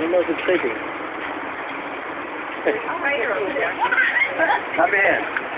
don't know if it's thinking. Come in.